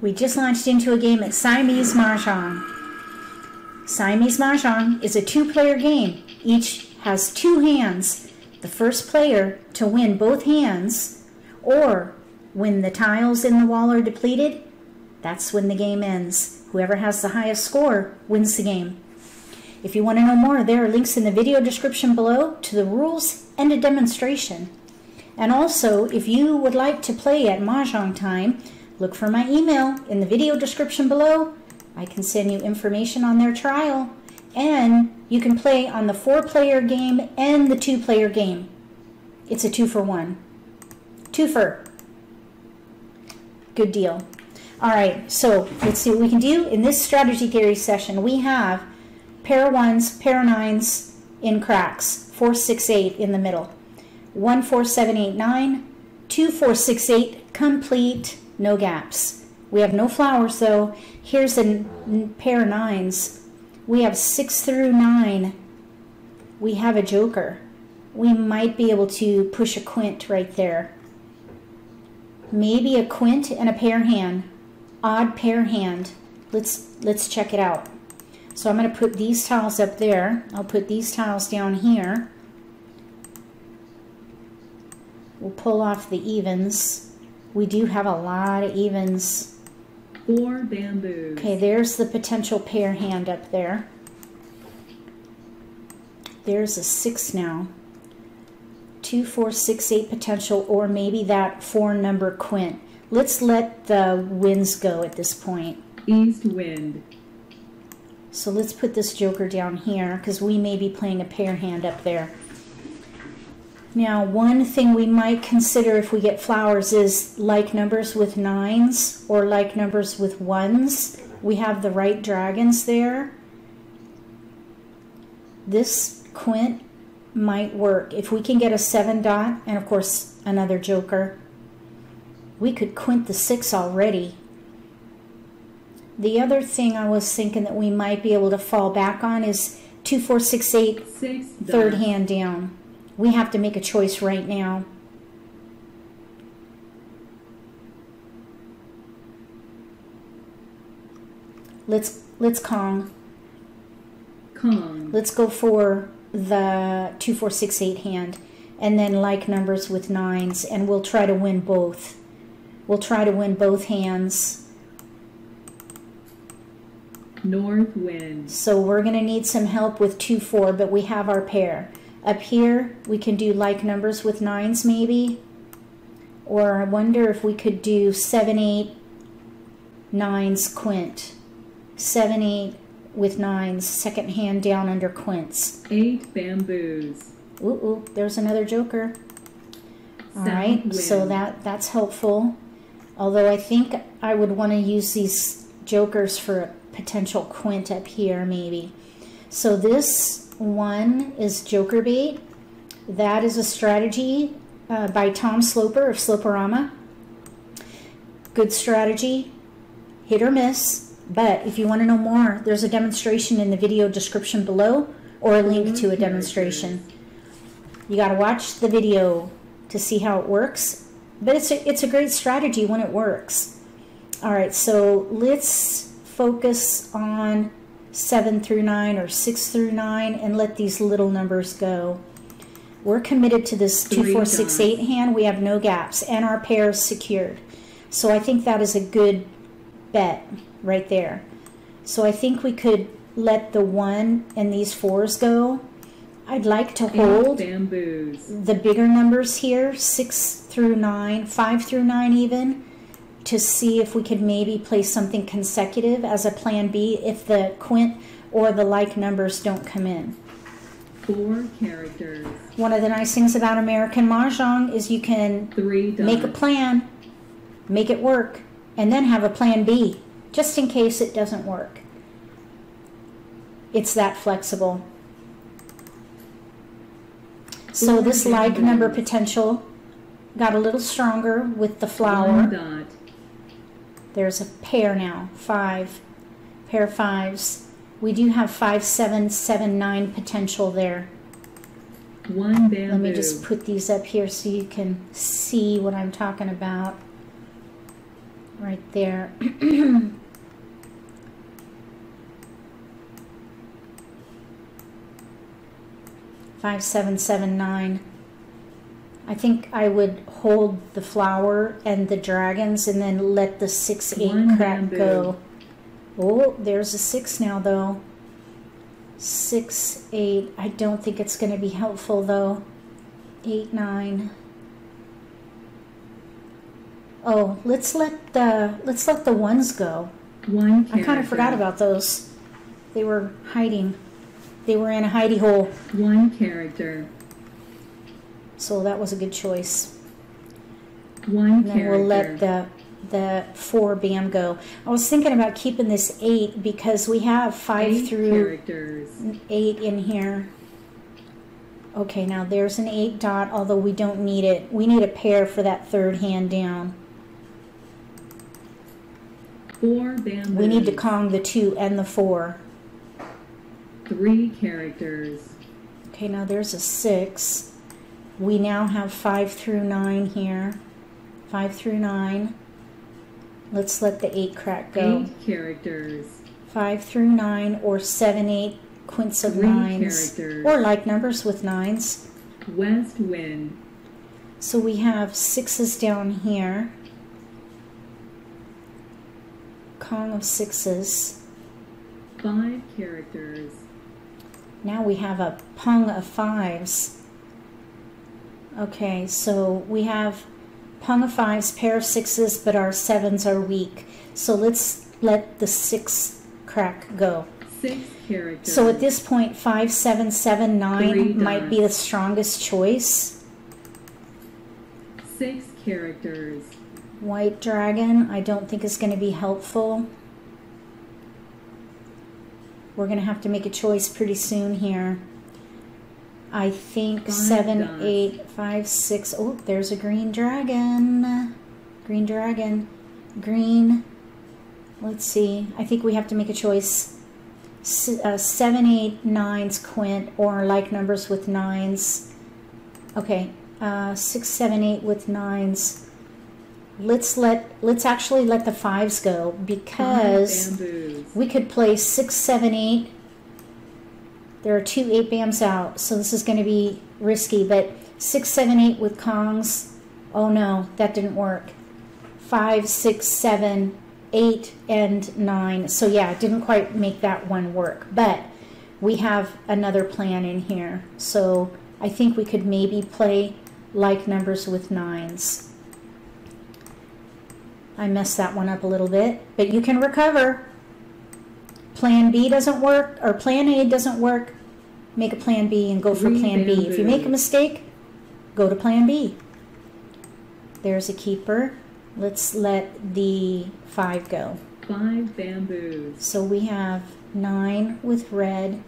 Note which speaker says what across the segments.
Speaker 1: We just launched into a game at Siamese Mahjong. Siamese Mahjong is a two-player game. Each has two hands. The first player to win both hands, or when the tiles in the wall are depleted, that's when the game ends. Whoever has the highest score wins the game. If you want to know more, there are links in the video description below to the rules and a demonstration. And also, if you would like to play at Mahjong time, look for my email in the video description below. I can send you information on their trial. And you can play on the four-player game and the two-player game. It's a two for one. Two for. Good deal. All right, so let's see what we can do. In this strategy theory session, we have pair ones, pair nines in cracks, four, six, eight in the middle. One, four, seven, eight, nine, two, four, six, eight, complete, no gaps. We have no flowers though. Here's a pair of nines. We have six through nine. We have a joker. We might be able to push a quint right there. Maybe a quint and a pair hand. Odd pair hand. Let's let's check it out. So I'm going to put these tiles up there. I'll put these tiles down here. We'll pull off the evens. We do have a lot of evens.
Speaker 2: Four bamboos.
Speaker 1: Okay, there's the potential pair hand up there. There's a six now. Two, four, six, eight potential, or maybe that four number quint. Let's let the winds go at this point.
Speaker 2: East wind.
Speaker 1: So let's put this joker down here because we may be playing a pair hand up there. Now, one thing we might consider if we get flowers is like numbers with nines or like numbers with ones. We have the right dragons there. This quint might work. If we can get a seven dot and of course another joker, we could quint the six already. The other thing I was thinking that we might be able to fall back on is two, four, six, eight,
Speaker 2: Six
Speaker 1: third
Speaker 2: dots.
Speaker 1: hand down. We have to make a choice right now. Let's let's Kong.
Speaker 2: Kong.
Speaker 1: Let's go for the two, four, six, eight hand, and then like numbers with nines, and we'll try to win both. We'll try to win both hands.
Speaker 2: North wind.
Speaker 1: So we're going to need some help with 2, 4, but we have our pair. Up here, we can do like numbers with 9s maybe. Or I wonder if we could do 7, 8, 9s quint. 7, 8 with 9s, second hand down under quints.
Speaker 2: Eight bamboos.
Speaker 1: Ooh, ooh, there's another joker. All right, so that, that's helpful. Although I think I would want to use these jokers for a potential quint up here, maybe. So this one is joker bait. That is a strategy uh, by Tom Sloper of Sloperama. Good strategy, hit or miss. But if you want to know more, there's a demonstration in the video description below or a link to a demonstration. You got to watch the video to see how it works. But it's a, it's a great strategy when it works. All right, so let's focus on 7 through 9 or 6 through 9 and let these little numbers go. We're committed to this 2,
Speaker 2: Three
Speaker 1: 4, 6, 8 hand. We have no gaps and our pair is secured. So I think that is a good bet right there. So I think we could let the 1 and these 4s go. I'd like to hold the bigger numbers here, 6 through 9, 5 through 9 even, to see if we could maybe play something consecutive as a plan B if the quint or the like numbers don't come in.
Speaker 2: Four characters.
Speaker 1: One of the nice things about American Mahjong is you can make a plan, make it work, and then have a plan B, just in case it doesn't work. It's that flexible. So this like number potential got a little stronger with the flower. There's a pair now, five, pair of fives. We do have five, seven, seven, nine potential there.
Speaker 2: One bamboo.
Speaker 1: Let me just put these up here so you can see what I'm talking about. right there. Five, seven, seven, nine. I think I would hold the flower and the dragons and then let the six, eight
Speaker 2: One
Speaker 1: crack
Speaker 2: bamboo.
Speaker 1: go. Oh, there's a six now though. Six, eight. I don't think it's going to be helpful though. Eight, nine. Oh, let's let the let's let the ones go.
Speaker 2: One
Speaker 1: I kind of forgot about those. They were hiding. They were in a hidey hole.
Speaker 2: One character.
Speaker 1: So that was a good choice.
Speaker 2: One
Speaker 1: And then
Speaker 2: character.
Speaker 1: we'll let the the four bam go. I was thinking about keeping this eight because we have five
Speaker 2: Eight
Speaker 1: through
Speaker 2: characters.
Speaker 1: eight in here. Okay, now there's an eight dot, although we don't need it. We need a pair for that third hand down.
Speaker 2: Four bamboos.
Speaker 1: We need to Kong the two and the four.
Speaker 2: Three characters.
Speaker 1: Okay, now there's a six. We now have five through nine here. Five through nine. Let's let the eight crack go.
Speaker 2: Eight characters.
Speaker 1: Five through nine or seven, eight quints of
Speaker 2: Three
Speaker 1: nines.
Speaker 2: characters.
Speaker 1: Or like numbers with nines.
Speaker 2: West wind.
Speaker 1: So we have sixes down here. Kong of sixes.
Speaker 2: Five characters.
Speaker 1: Now we have a pung of fives. Okay, so we have pung of fives, pair of sixes, but our sevens are weak. So let's let the six crack go.
Speaker 2: Six characters.
Speaker 1: So at this point, five, seven, seven, nine
Speaker 2: Three
Speaker 1: might be the strongest choice.
Speaker 2: Six characters.
Speaker 1: White dragon, I don't think is going to be helpful. We're going to have to make a choice pretty soon here. I think
Speaker 2: Five
Speaker 1: seven,
Speaker 2: dots.
Speaker 1: eight, five, six. Oh, there's a green dragon. Green dragon. Green. Let's see. I think we have to make a choice. S- uh, seven, eight, nines, quint, or like numbers with nines. Okay. Uh, six, seven, eight with nines let's let let's actually let the fives go because we could play six seven eight there are two eight bams out so this is going to be risky but six seven eight with kongs oh no that didn't work five six seven eight and nine so yeah didn't quite make that one work but we have another plan in here so i think we could maybe play like numbers with nines I messed that one up a little bit, but you can recover. Plan B doesn't work, or Plan A doesn't work, make a Plan B and go for Plan B. If you make a mistake, go to Plan B. There's a keeper. Let's let the five go.
Speaker 2: Five bamboos.
Speaker 1: So we have nine with red,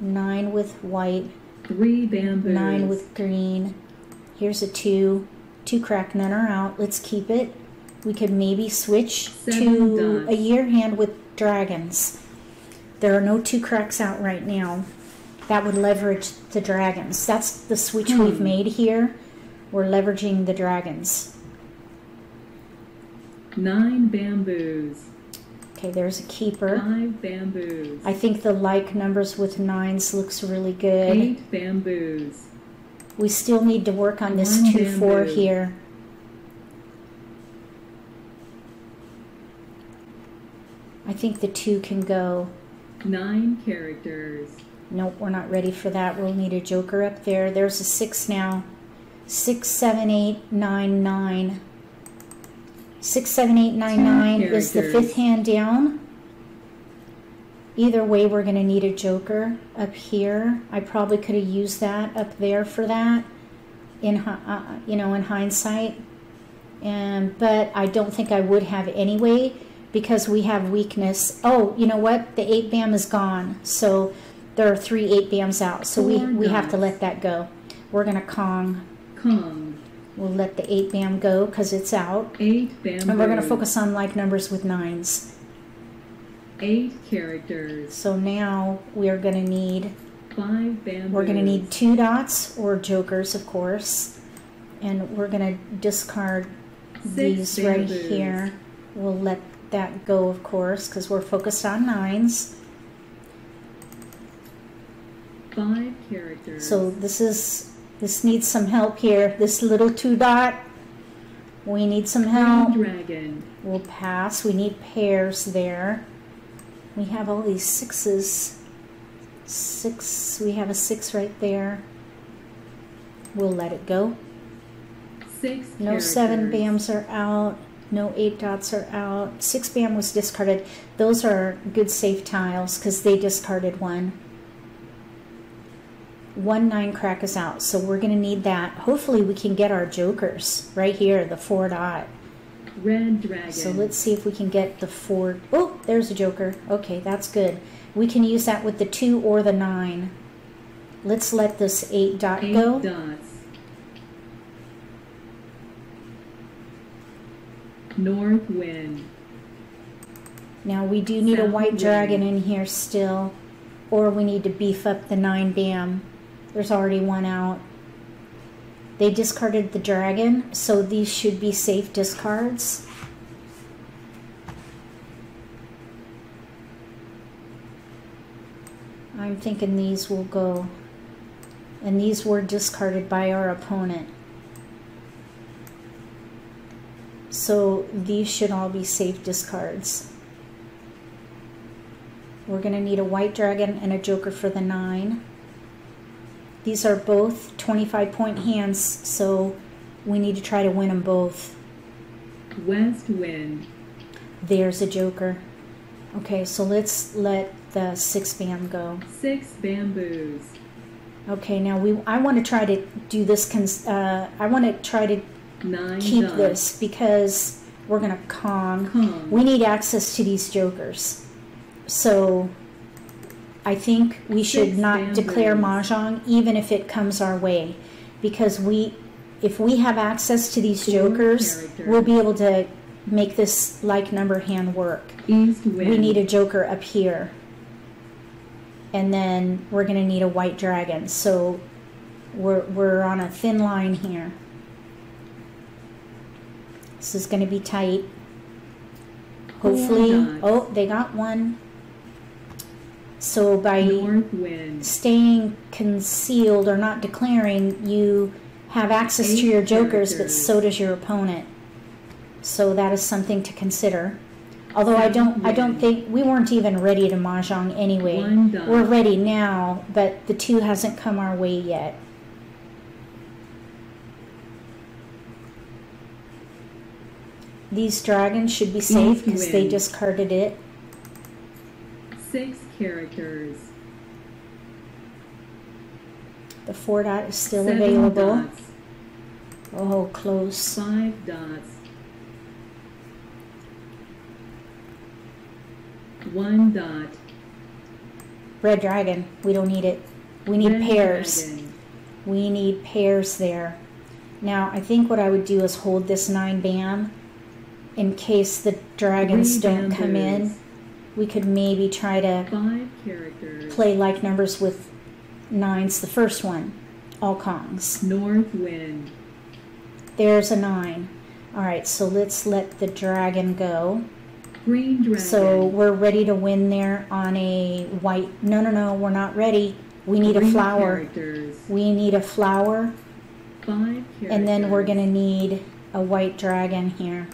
Speaker 1: nine with white,
Speaker 2: Three bamboos.
Speaker 1: nine with green. Here's a two. Two crack, none are out. Let's keep it. We could maybe switch
Speaker 2: Seven
Speaker 1: to
Speaker 2: dots.
Speaker 1: a year hand with dragons. There are no two cracks out right now. That would leverage the dragons. That's the switch we've
Speaker 2: Hmm.
Speaker 1: made here. We're leveraging the dragons.
Speaker 2: Nine bamboos.
Speaker 1: Okay, there's a keeper.
Speaker 2: Five bamboos.
Speaker 1: I think the like numbers with nines looks really good.
Speaker 2: Eight bamboos.
Speaker 1: We still need to work on this
Speaker 2: One
Speaker 1: 2 4 here. I think the 2 can go.
Speaker 2: Nine characters.
Speaker 1: Nope, we're not ready for that. We'll need a joker up there. There's a 6 now. Six, seven, eight, nine, nine. Six, seven, eight, nine,
Speaker 2: Two
Speaker 1: nine is the fifth hand down. Either way, we're going to need a joker up here. I probably could have used that up there for that, in uh, you know, in hindsight. And but I don't think I would have anyway because we have weakness. Oh, you know what? The eight bam is gone, so there are three eight bams out. So we we have to let that go. We're gonna Kong.
Speaker 2: Kong.
Speaker 1: We'll let the eight bam go because it's out,
Speaker 2: Eight bamboos.
Speaker 1: and we're gonna focus on like numbers with nines.
Speaker 2: Eight characters.
Speaker 1: So now we are gonna need
Speaker 2: Five BAM.
Speaker 1: we're gonna need two dots or jokers, of course, and we're gonna discard
Speaker 2: Six
Speaker 1: these right here. We'll let that go, of course, because we're focused on nines.
Speaker 2: Five characters.
Speaker 1: So this is, this needs some help here. This little two dot, we need some help.
Speaker 2: Dragon.
Speaker 1: We'll pass. We need pairs there. We have all these sixes. Six, we have a six right there. We'll let it go.
Speaker 2: Six
Speaker 1: No
Speaker 2: characters.
Speaker 1: seven BAMs are out. No eight dots are out. Six BAM was discarded. Those are good safe tiles because they discarded one. One nine crack is out, so we're going to need that. Hopefully we can get our jokers right here, the four dot.
Speaker 2: Red dragon.
Speaker 1: So let's see if we can get the four. Oh, there's a joker. Okay, that's good. We can use that with the two or the nine. Let's let this eight dot
Speaker 2: Eight
Speaker 1: go.
Speaker 2: dots. North wind.
Speaker 1: Now we do need a white
Speaker 2: wind.
Speaker 1: dragon in here still, or we need to beef up the nine bam. There's already one out. They discarded the dragon, so these should be safe discards. I'm thinking these will go. And these were discarded by our opponent. So these should all be safe discards. We're going to need a white dragon and a joker for the nine. These are both 25 point hands, so we need to try to win them both.
Speaker 2: West wind.
Speaker 1: There's a joker. Okay, so let's let the six bam go.
Speaker 2: Six bamboos.
Speaker 1: Okay, now we I want to try to do this. Cons, uh, I want to try to
Speaker 2: Nine
Speaker 1: keep
Speaker 2: dots.
Speaker 1: this because we're gonna Kong.
Speaker 2: Kong.
Speaker 1: We need access to these jokers. So I think we should
Speaker 2: Six
Speaker 1: not declare
Speaker 2: bamboos.
Speaker 1: mahjong even if it comes our way, because we, if we have access to these
Speaker 2: Four
Speaker 1: jokers,
Speaker 2: characters.
Speaker 1: we'll be able to make this like number hand work.
Speaker 2: East wind.
Speaker 1: We need a joker up here. And then we're gonna need a white dragon. So we're we're on a thin line here. This is gonna be tight. Hopefully,
Speaker 2: dots.
Speaker 1: oh, they got one. So by staying concealed or not declaring, you have access to your jokers, but so does your opponent. So that is something to consider. Although I don't, I don't think we weren't even ready to mahjong anyway. We're ready now, but the two hasn't come our way yet. These dragons should be safe because they discarded it.
Speaker 2: Six characters.
Speaker 1: The four dot is still
Speaker 2: Seven
Speaker 1: available.
Speaker 2: dots.
Speaker 1: Oh, close.
Speaker 2: Five dots. One dot.
Speaker 1: Red dragon. We don't need it. We need
Speaker 2: Red
Speaker 1: pairs.
Speaker 2: dragon.
Speaker 1: We need pairs there. Now, I think what I would do is hold this nine bam in case the dragons don't come in. We could maybe try to play like numbers with nines, the first one. All Kongs.
Speaker 2: North wind.
Speaker 1: There's a nine. All right, so let's let the dragon go.
Speaker 2: Green dragon.
Speaker 1: So we're ready to win there on a white. No, no, no, we're not ready. We need a flower.
Speaker 2: Characters.
Speaker 1: We need a flower,
Speaker 2: Five characters.
Speaker 1: and then we're going to need a white dragon here.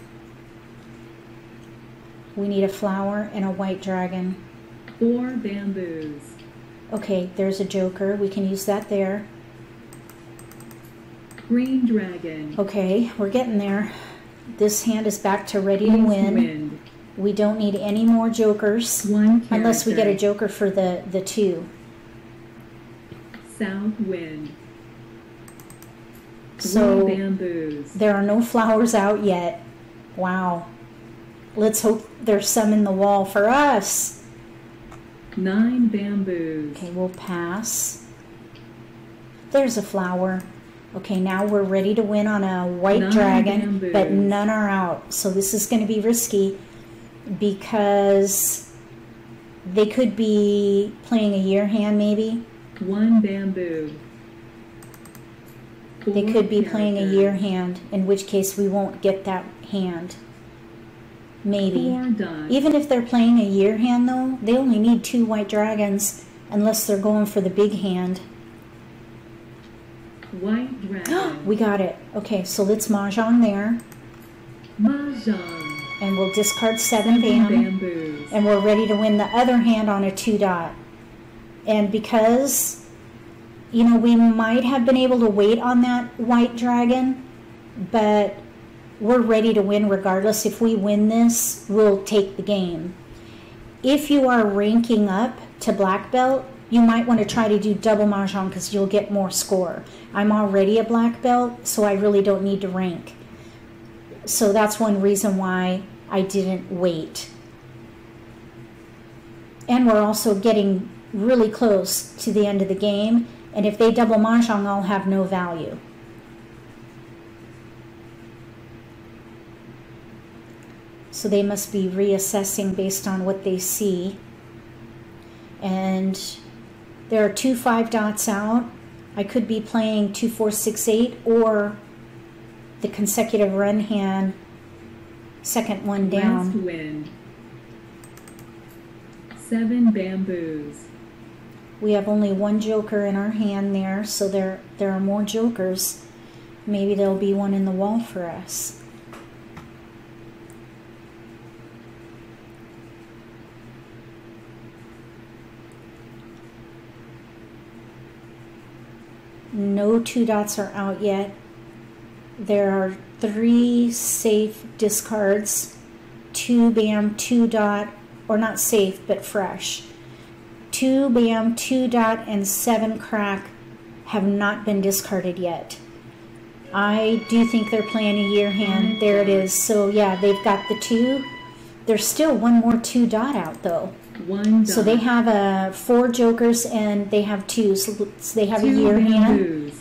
Speaker 1: We need a flower and a white dragon.
Speaker 2: Four bamboos.
Speaker 1: Okay, there's a joker. We can use that there.
Speaker 2: Green dragon.
Speaker 1: Okay, we're getting there. This hand is back to ready to win.
Speaker 2: wind.
Speaker 1: We don't need any more jokers
Speaker 2: One character.
Speaker 1: unless we get a joker for the, the two.
Speaker 2: South wind.
Speaker 1: So
Speaker 2: bamboos.
Speaker 1: there are no flowers out yet. Wow. Let's hope there's some in the wall for us.
Speaker 2: Nine bamboos.
Speaker 1: Okay, we'll pass. There's a flower. Okay, now we're ready to win on a white dragon, but none are out. So this is going to be risky because they could be playing a year hand maybe.
Speaker 2: One bamboo.
Speaker 1: They could be playing a year hand, in which case we won't get that hand. Maybe. Even if they're playing a year hand, though, they only need two white dragons unless they're going for the big hand.
Speaker 2: White dragon.
Speaker 1: we got it. Okay, so let's mahjong there,
Speaker 2: Mahjong.
Speaker 1: and we'll discard seven bam,
Speaker 2: bamboos.
Speaker 1: and we're ready to win the other hand on a two dot. And because, you know, we might have been able to wait on that white dragon, but we're ready to win regardless. If we win this, we'll take the game. If you are ranking up to black belt, you might want to try to do double mahjong because you'll get more score. I'm already a black belt, so I really don't need to rank. So that's one reason why I didn't wait. And we're also getting really close to the end of the game, and if they double mahjong, I'll have no value. So they must be reassessing based on what they see. And there are two five dots out. I could be playing two, four, six, eight, or the consecutive run hand, second one
Speaker 2: West
Speaker 1: down.
Speaker 2: wind. Seven bamboos.
Speaker 1: We have only one joker in our hand there, so there there are more jokers. Maybe there'll be one in the wall for us. No two dots are out yet. There are three safe discards, two bam, two dot, or not safe, but fresh. Two bam, two dot, and seven crack have not been discarded yet. I do think they're playing a year hand. Mm-hmm. There it is. So yeah, they've got the two. There's still one more two dot out though.
Speaker 2: One dot.
Speaker 1: So they have uh, four jokers and they have two. So they have a
Speaker 2: Two
Speaker 1: year hand.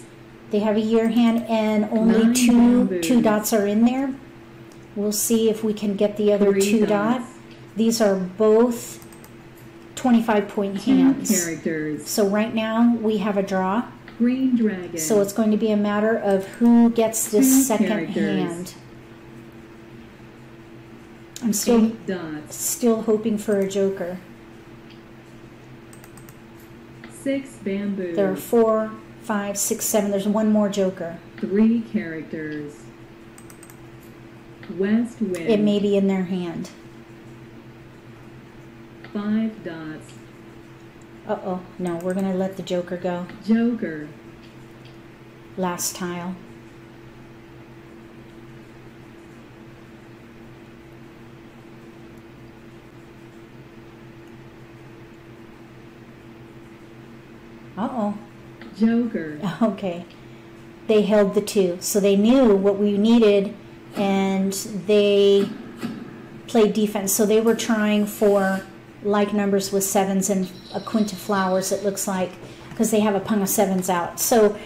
Speaker 1: They have a year hand and only
Speaker 2: Nine
Speaker 1: two
Speaker 2: bamboos.
Speaker 1: two dots are in there. We'll see if we can get the other
Speaker 2: Three
Speaker 1: two dot. These are both 25 point
Speaker 2: Two
Speaker 1: hands.
Speaker 2: characters.
Speaker 1: So right now we have a draw.
Speaker 2: Green dragon.
Speaker 1: So it's going to be a matter of who gets this
Speaker 2: Two
Speaker 1: second
Speaker 2: characters.
Speaker 1: hand. I'm still still hoping for a joker.
Speaker 2: Six bamboo.
Speaker 1: There are four, five, six, seven. There's one more joker.
Speaker 2: Three characters. West wind.
Speaker 1: It may be in their hand.
Speaker 2: Five dots.
Speaker 1: Uh oh. No, we're going to let the joker go.
Speaker 2: Joker.
Speaker 1: Last tile. Uh oh.
Speaker 2: Joker.
Speaker 1: Okay. They held the two. So they knew what we needed and they played defense. So they were trying for like numbers with sevens and a quint of flowers, it looks like, because they have a pung of sevens out. So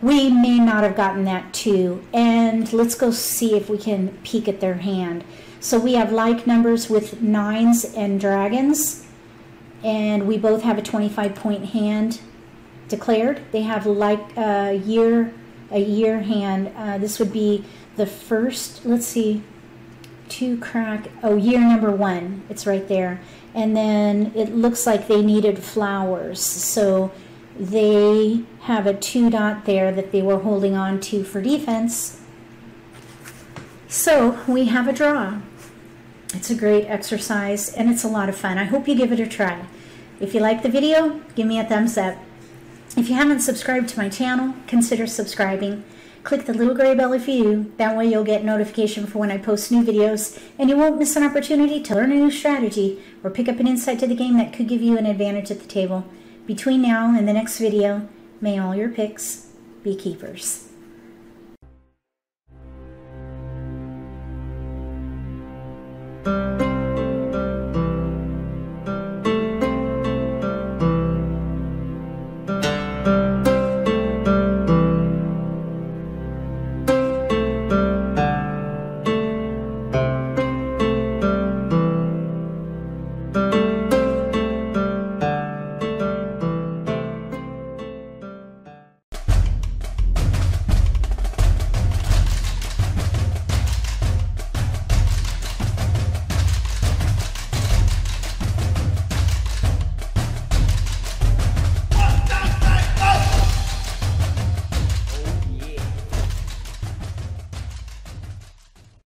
Speaker 1: we may not have gotten that two. And let's go see if we can peek at their hand. So we have like numbers with nines and dragons. And we both have a 25 point hand declared. They have like a year, a year hand. Uh, this would be the first. Let's see, two crack. Oh, year number one. It's right there. And then it looks like they needed flowers, so they have a two dot there that they were holding on to for defense. So we have a draw. It's a great exercise and it's a lot of fun. I hope you give it a try. If you like the video, give me a thumbs up. If you haven't subscribed to my channel, consider subscribing. Click the little gray bell if you do. That way you'll get notification for when I post new videos and you won't miss an opportunity to learn a new strategy or pick up an insight to the game that could give you an advantage at the table. Between now and the next video, may all your picks be keepers.